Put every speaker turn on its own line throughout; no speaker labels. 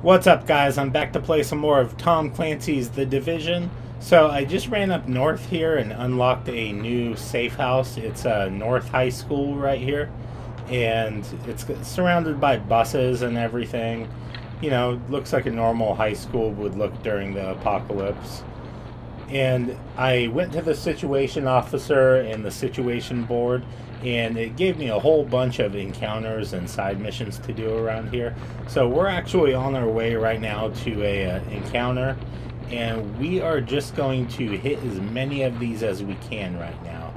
What's up, guys? I'm back to play some more of Tom Clancy's The Division. So I just ran up north here and unlocked a new safe house. It's a North High School right here, and it's surrounded by buses and everything. You know, looks like a normal high school would look during the apocalypse. And I went to the situation officer and the situation board, and it gave me a whole bunch of encounters and side missions to do around here. So we're actually on our way right now to a uh, encounter, and we are just going to hit as many of these as we can right now.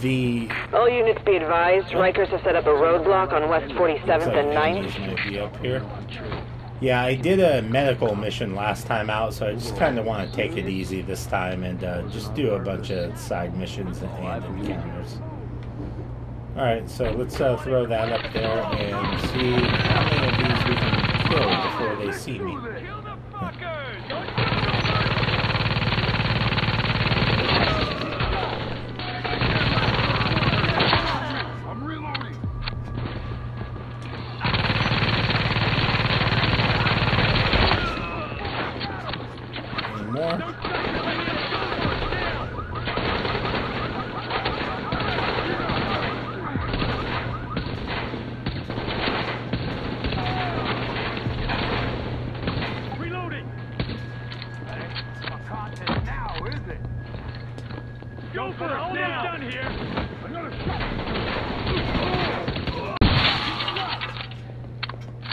The
All units be advised, Rikers have set up a roadblock on West 47th and 9th.
might be up here. Yeah, I did a medical mission last time out, so I just kind of want to take it easy this time and uh, just do a bunch of side missions and encounters. Alright, so let's uh, throw that up there and see how many of these we can kill before they see me.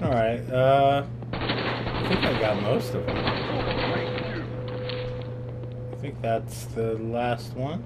Alright, uh, I think I got most of them. I think that's the last one.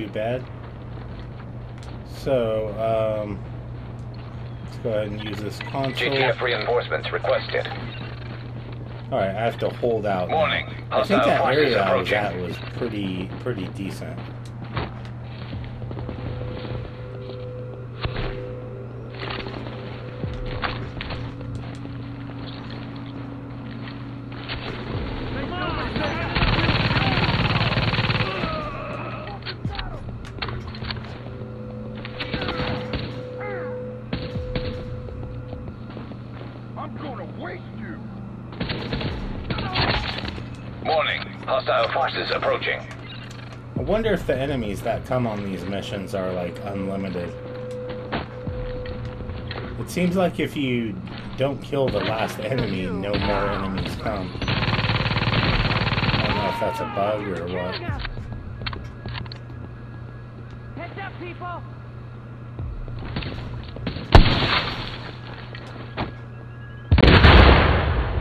Too bad. So, um, let's go ahead and use this console.
JTF reinforcements requested.
Alright, I have to hold out.
Warning,
I think that area I was at was pretty, pretty decent. Wonder if the enemies that come on these missions are like unlimited. It seems like if you don't kill the last enemy, no more enemies come. I don't know if that's a bug or what.
Heads up, people!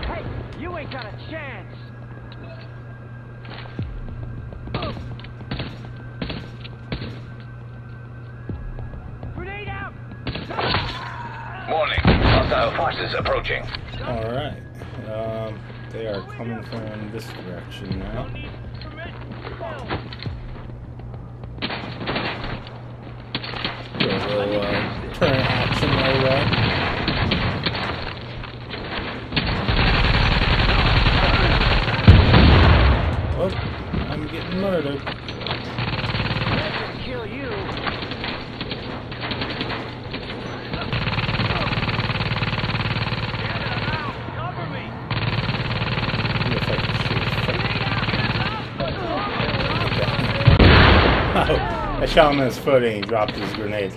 Hey, you ain't got a chance!
Hostile forces approaching.
Alright. Um, they are coming from this direction now. Do a little uh, turn action right away. Oh, I'm getting murdered. I shot him in his foot and he dropped his grenade.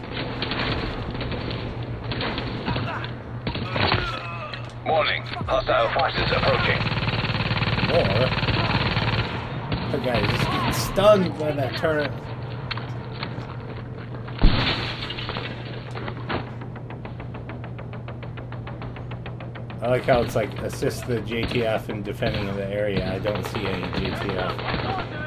Warning, hostile forces approaching.
More. That guy is just getting stunned by that turret. I like how it's like assist the JTF in defending the area. I don't see any JTF.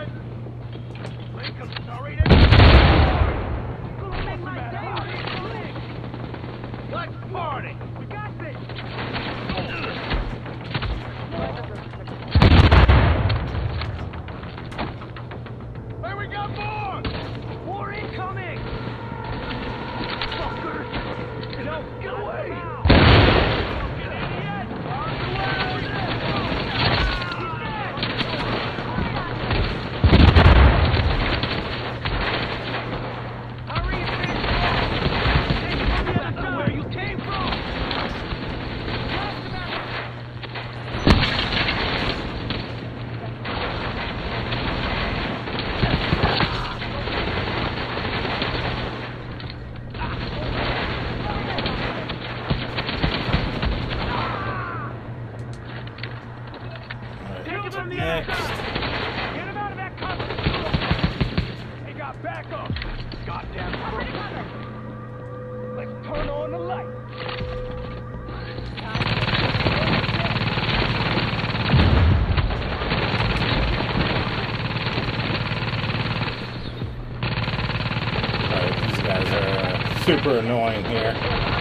Super annoying here.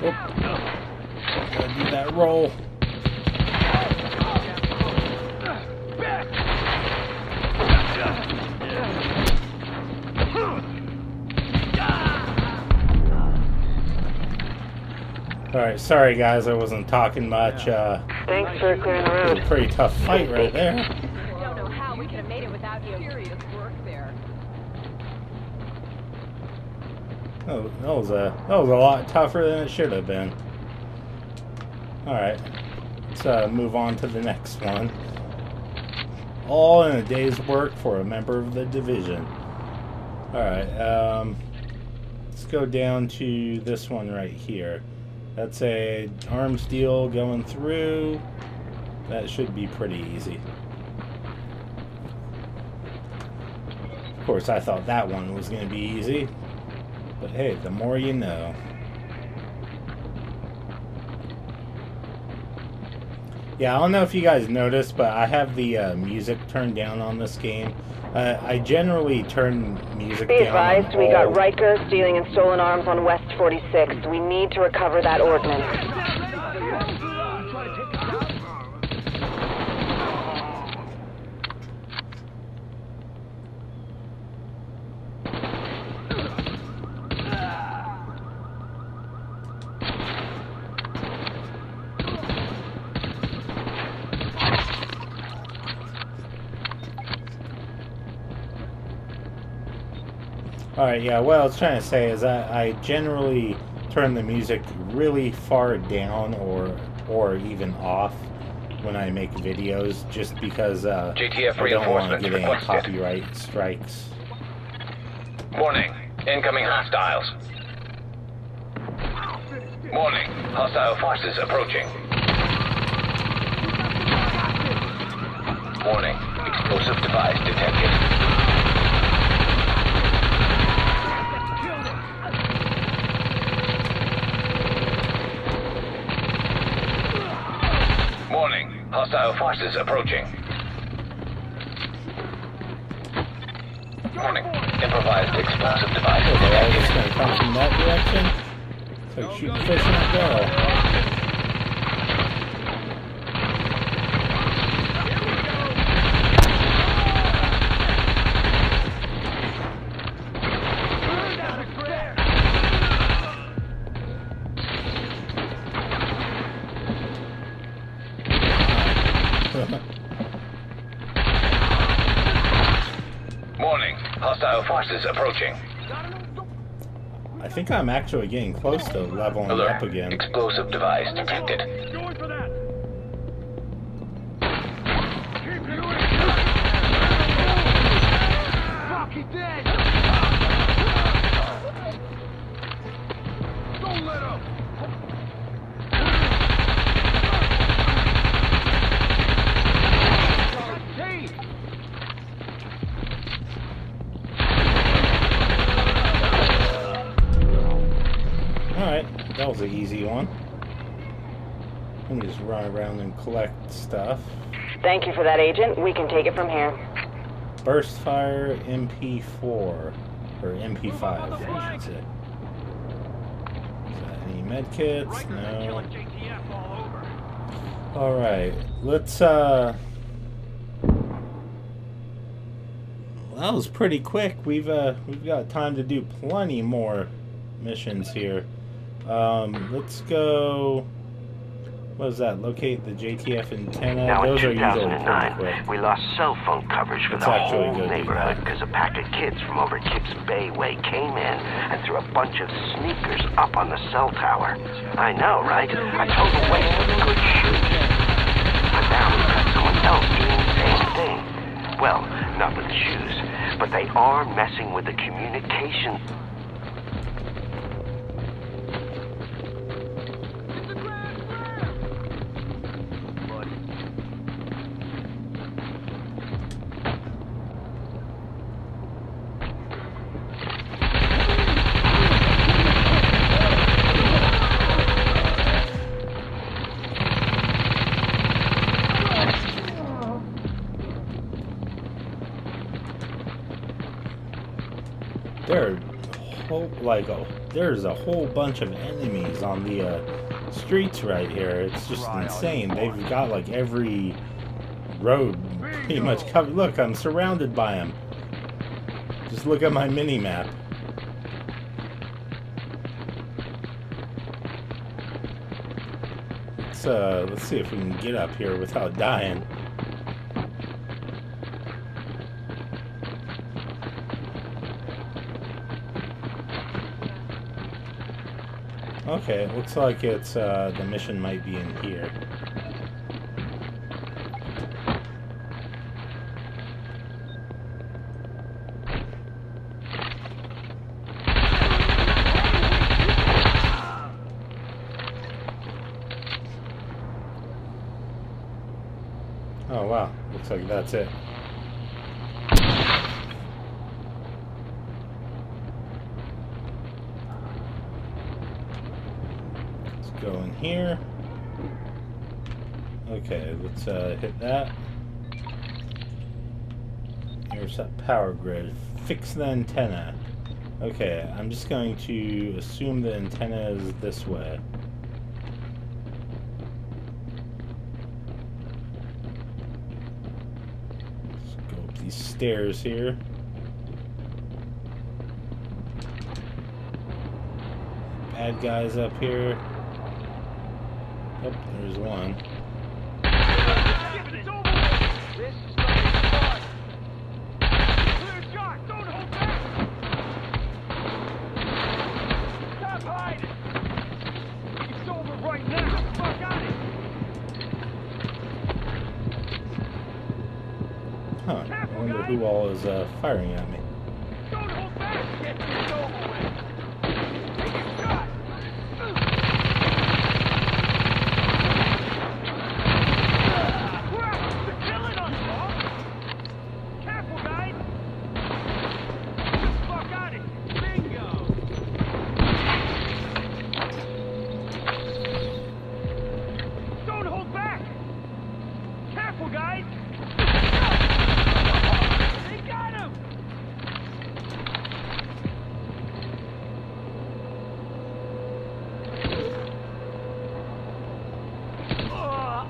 Gotta do that roll. Alright, sorry guys, I wasn't talking much. Uh,
Thanks for clearing the road.
pretty tough fight right there.
Don't know how we could have made it without you. Serious work there.
That was, a that was a lot tougher than it should have been. All right, let's uh, move on to the next one. All in a day's work for a member of the division. All right, um, let's go down to this one right here. That's a arms deal going through. That should be pretty easy. Of course, I thought that one was going to be easy. But hey, the more you know. Yeah, I don't know if you guys noticed, but I have the uh, music turned down on this game. Uh, I generally turn music
Be
down. on
advised, we got Riker stealing and stolen arms on West 46. We need to recover that ordnance.
All right, yeah. What I was trying to say is I, I generally turn the music really far down or or even off when I make videos, just because uh,
JTF
I don't want to get any copyright strikes.
Warning. Incoming hostiles. Warning. Hostile forces approaching. Warning. Explosive device detected. Hostile forces approaching. Warning. Improvised explosive device
they're all
detected.
just gonna come from that direction. It's like shooting fish in a barrel. Think I'm actually getting close to leveling
Alert.
up again.
Explosive device detected.
That
was an easy one. Let me just run around and collect stuff.
Thank you for that, Agent. We can take it from here.
Burst fire MP4 or MP5, I should say. Is that any med kits? No.
JTF all over.
All right, let's. uh That was pretty quick. We've uh we've got time to do plenty more missions here. Um, let's go. What is that? Locate the JTF antenna.
Now in
Those are usually
2009,
quick.
we lost cell phone coverage for the whole
good to do
neighborhood because a pack of kids from over Kips Bay Way came in and threw a bunch of sneakers up on the cell tower. I know, right? I told the waste was a good shoot. But now we've got someone else doing the same thing. Well, not with the shoes, but they are messing with the communication.
There's a whole bunch of enemies on the uh, streets right here. It's just insane. They've got like every road pretty much covered. Look, I'm surrounded by them. Just look at my mini map. Let's uh, let's see if we can get up here without dying. Okay, looks like it's uh, the mission might be in here. Oh wow, looks like that's it. Let's go in here. Okay, let's uh, hit that. Here's that power grid. Fix the antenna. Okay, I'm just going to assume the antenna is this way. Let's go up these stairs here. Bad guys up here. Yep, there's one. Huh. I wonder who all is uh, firing at me.
Don't hold back. Get this over with. Take a shot. Crap! They're killing us, Bob. Careful, guys. Get the fuck out of here. Bingo. Don't hold back. Careful, guys. They got him. Ugh.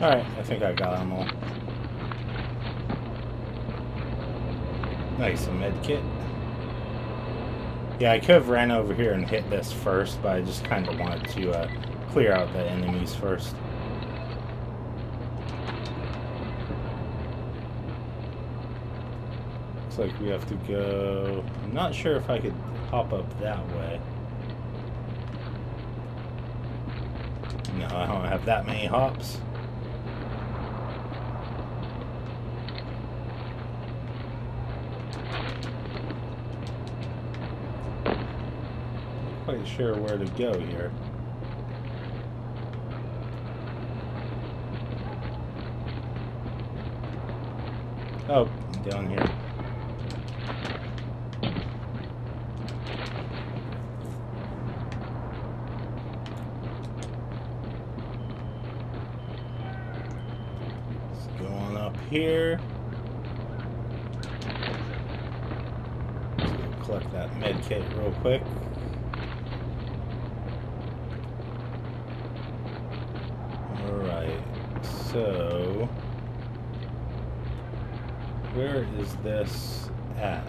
Alright, I think I got them all. Nice, a med kit. Yeah, I could have ran over here and hit this first, but I just kind of wanted to uh, clear out the enemies first. Looks like we have to go... I'm not sure if I could hop up that way. No, I don't have that many hops. Not quite sure where to go here. Oh, down here. Let's go on up here. Collect that med kit real quick. So, where is this at?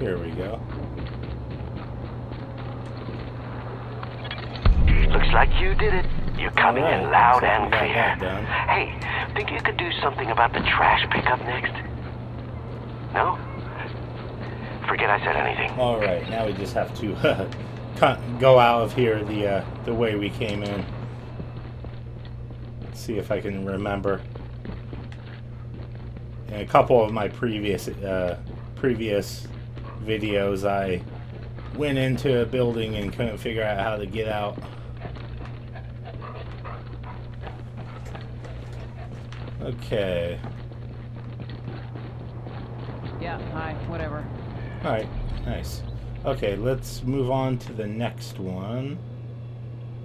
Here we go.
Looks like you did it. You're coming
right.
in loud and clear. Hey, think you could do something about the trash pickup next? Forget I said anything.
All right, now we just have to cut, go out of here the uh, the way we came in. Let's see if I can remember. In a couple of my previous uh, previous videos, I went into a building and couldn't figure out how to get out. Okay.
Yeah, hi, whatever.
All right, nice. Okay, let's move on to the next one.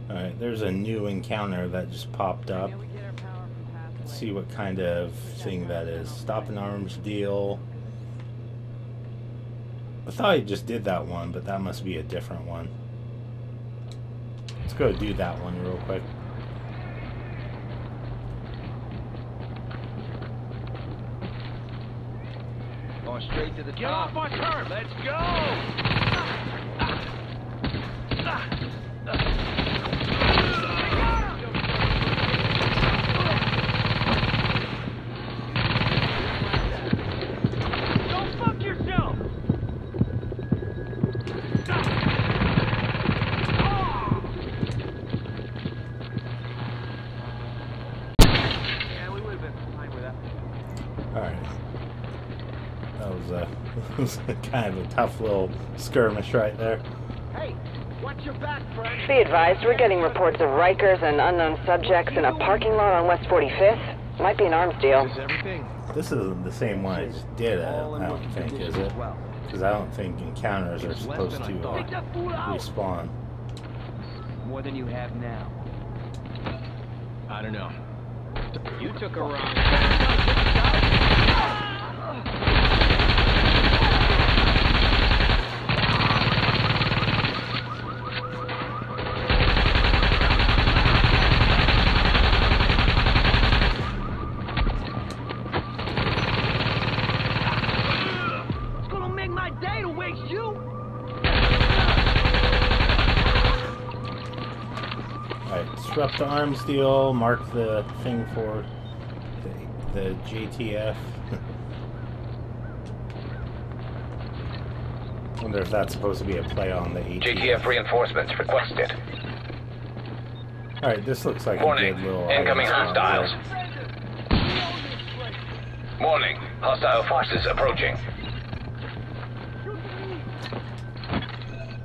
All right, there's a new encounter that just popped up.
Yeah, we get our power from pathway.
Let's see what kind of thing that is. Stop an arms deal. I thought I just did that one, but that must be a different one. Let's go do that one real quick.
Going straight to the Get off my turf! Let's! Go
tough little skirmish right there.
Hey, watch your back, friend.
Be advised, we're getting reports of Rikers and unknown subjects in a parking lot on West 45th. Might be an arms deal.
everything.
This isn't the same one I just did. I, I don't think, is it? Because I don't think encounters are supposed to uh, respawn.
More than you have now.
I don't know.
You took a run.
Disrupt the arms deal, mark the thing for the, the JTF. Wonder if that's supposed to be a play on the ATF.
JTF reinforcements requested.
Alright, this looks like
Warning.
a good little
Incoming hostiles.
here.
Warning. Hostile forces approaching.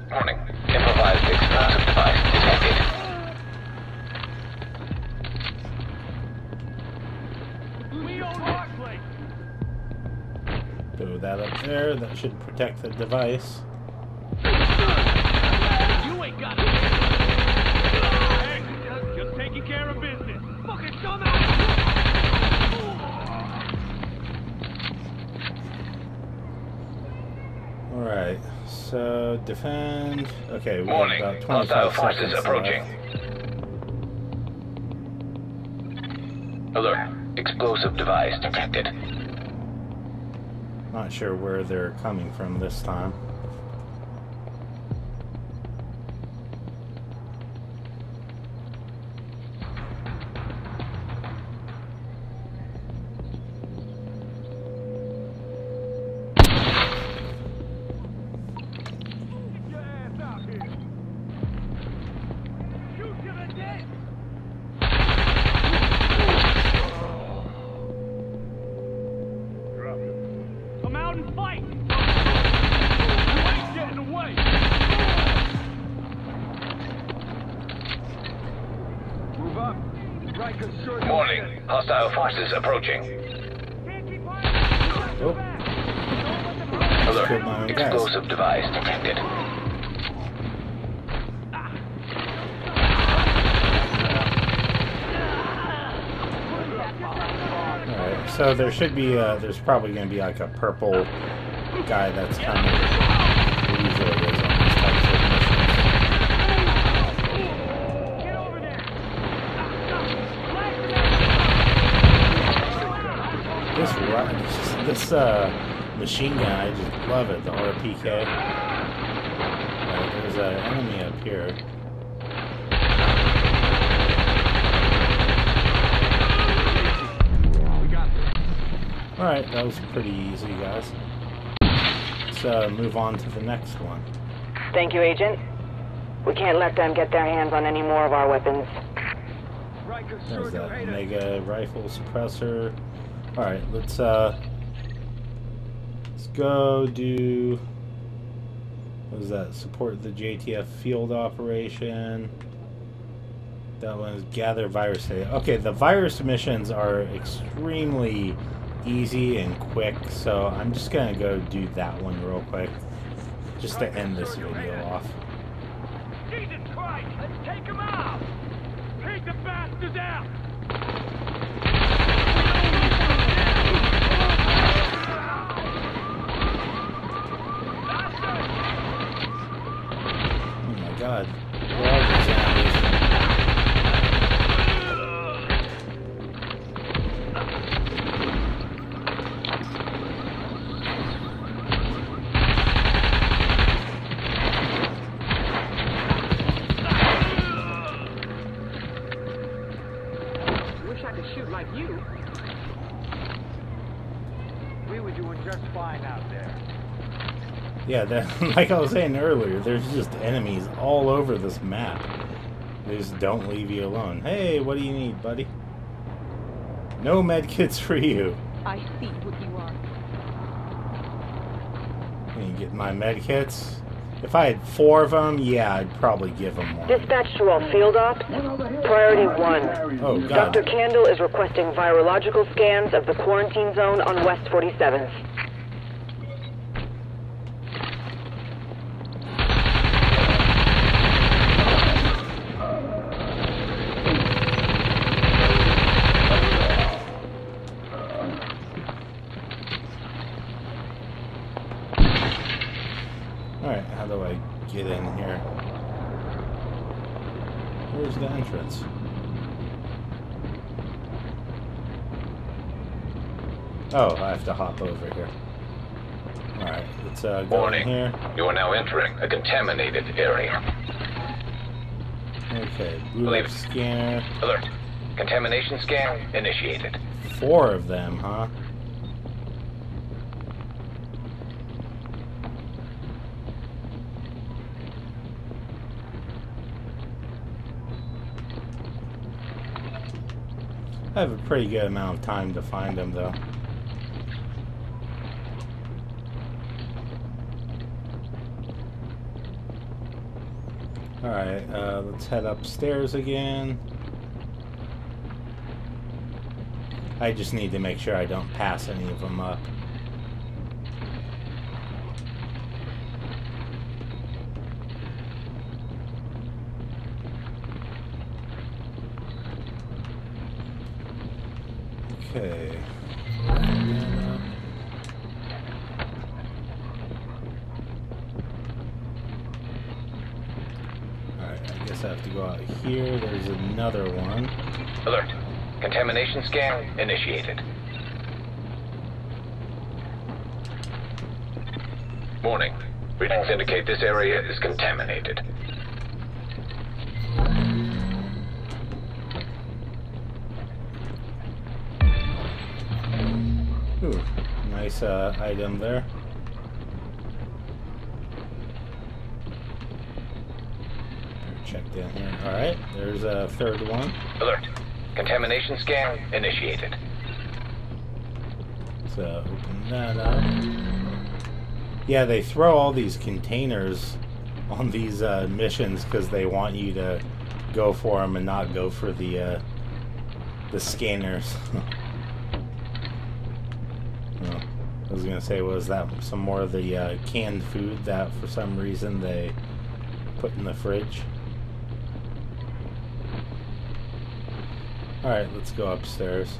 Warning. Improvised explosive device detected.
That up there, that should protect the device.
You ain't got it. Hey, just, just taking care of business. Fucking dumbass.
Alright, so defend. Okay, we
Warning.
have about 25
Hostile forces
seconds
approaching.
left.
Alert. Explosive device detected.
Not sure where they're coming from this time. So there should be, uh, there's probably going to be like a purple guy that's coming. On these types of missions. This, this, uh, machine gun. I just love it. The RPK. Alright, there's an enemy up here. Alright, that was pretty easy, guys. Let's uh, move on to the next one.
Thank you, Agent. We can't let them get their hands on any more of our weapons.
There's that mega rifle suppressor. Alright, let's uh let's go do what is that? Support the JTF field operation. That one is gather virus data. Okay, the virus missions are extremely easy and quick, so I'm just gonna go do that one real quick. Just to end this video off. Yeah, that, like I was saying earlier, there's just enemies all over this map. They just don't leave you alone. Hey, what do you need, buddy? No medkits for you.
I see what you are.
Can you get my medkits? If I had four of them, yeah, I'd probably give them one.
Dispatch to all field ops. Priority one.
Oh, God.
Dr. Kandel is requesting virological scans of the quarantine zone on West 47th.
Alright, how do I get in here? Where's the entrance? Oh, I have to hop over here. Alright, let's uh, go in
Warning.
here.
You are now entering a contaminated area.
Okay, blue light scanner.
Alert. Contamination scan initiated.
Four of them, huh? I have a pretty good amount of time to find them, though. Alright, uh, let's head upstairs again. I just need to make sure I don't pass any of them up.
Contamination scan initiated. Warning. Readings indicate this area is contaminated.
Ooh, nice uh, item there. Checked in here. Alright, there's a third one.
Alert. Contamination scan initiated.
So open that up. Yeah, they throw all these containers on these uh, missions because they want you to go for them and not go for the uh, the scanners. I was gonna say, was that some more of the uh, canned food that for some reason they put in the fridge? All right, let's go upstairs.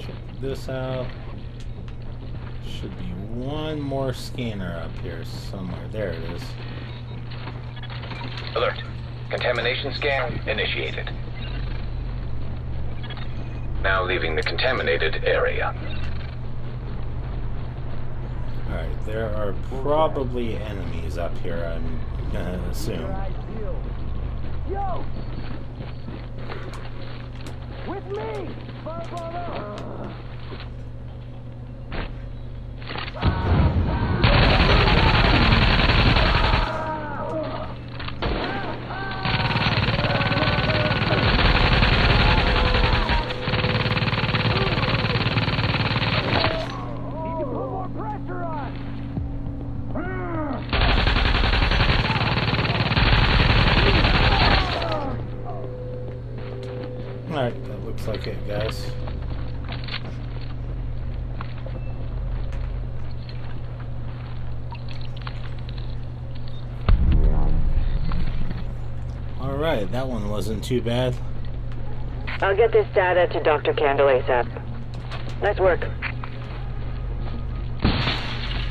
Check this out. Should be one more scanner up here somewhere. There it is.
Alert. Contamination scan initiated. Now leaving the contaminated area.
There are probably enemies up here, I'm gonna assume.
Yo! With me!
Looks like it, guys. Alright, that one wasn't too bad.
I'll get this data to Dr. Kandel ASAP. Nice work.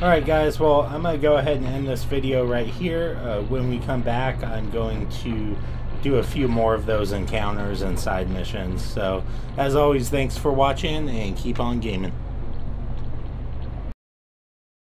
Alright guys, well I'm going to go ahead and end this video right here. Uh, when we come back I'm going to do a few more of those encounters and side missions. So as always, thanks for watching and keep on gaming.